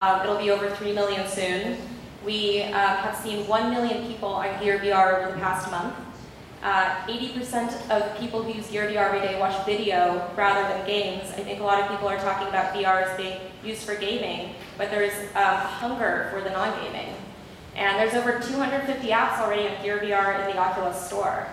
Um, it'll be over 3 million soon. We uh, have seen 1 million people on Gear VR over the past month. 80% uh, of people who use Gear VR every day watch video rather than games. I think a lot of people are talking about VR as being used for gaming, but there's um, a hunger for the non-gaming. And there's over 250 apps already on Gear VR in the Oculus store.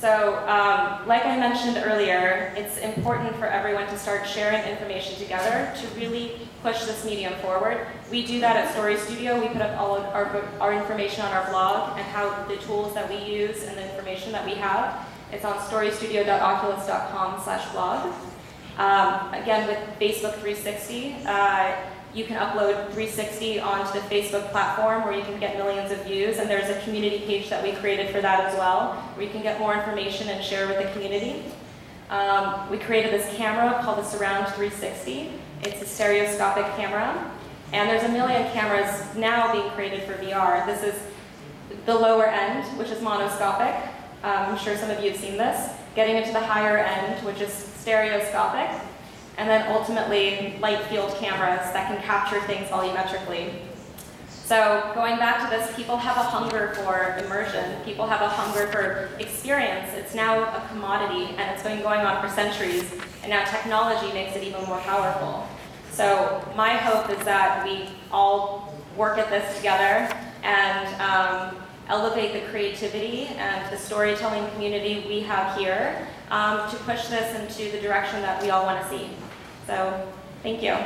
So, um, like I mentioned earlier, it's important for everyone to start sharing information together to really push this medium forward. We do that at Story Studio. We put up all of our, our information on our blog and how the tools that we use and the information that we have. It's on storystudio.oculus.com slash blog. Um, again, with Facebook 360, uh, you can upload 360 onto the Facebook platform where you can get millions of views, and there's a community page that we created for that as well, where you can get more information and share with the community. Um, we created this camera called the Surround 360. It's a stereoscopic camera, and there's a million cameras now being created for VR. This is the lower end, which is monoscopic. Um, I'm sure some of you have seen this. Getting into the higher end, which is stereoscopic and then ultimately light field cameras that can capture things volumetrically. So going back to this, people have a hunger for immersion. People have a hunger for experience. It's now a commodity, and it's been going on for centuries, and now technology makes it even more powerful. So my hope is that we all work at this together and um, elevate the creativity and the storytelling community we have here um, to push this into the direction that we all want to see. So thank you.